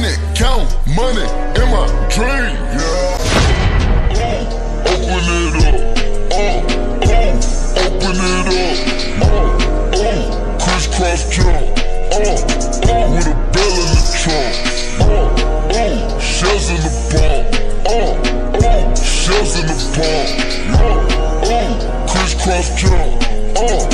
in it, count money in my dream, yeah. Ooh, open it up, oh, oh, open it up, oh, oh, crisscross jump, oh, oh, with a bell in the trunk, oh, oh, shells in the bomb, oh, oh, shells in the bomb, oh, oh, crisscross jump, oh.